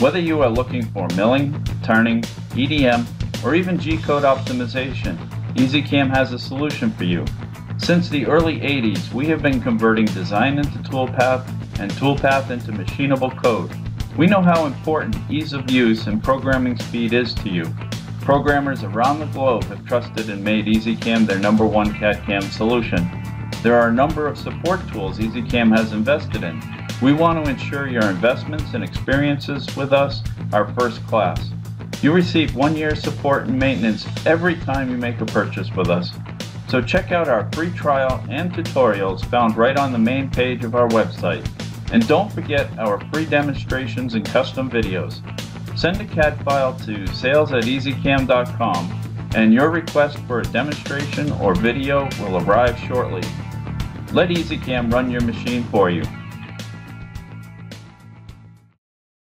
Whether you are looking for milling, turning, EDM, or even G-code optimization, EZ-CAM has a solution for you. Since the early 80s, we have been converting design into toolpath and toolpath into machinable code. We know how important ease of use and programming speed is to you. Programmers around the globe have trusted and made EZ-CAM their number one CAD-CAM solution. There are a number of support tools EZ-CAM has invested in. We want to ensure your investments and experiences with us are first class. You receive one year support and maintenance every time you make a purchase with us. So check out our free trial and tutorials found right on the main page of our website. And don't forget our free demonstrations and custom videos. Send a CAD file to sales at ezcam.com and your request for a demonstration or video will arrive shortly. Let EZ-CAM run your machine for you.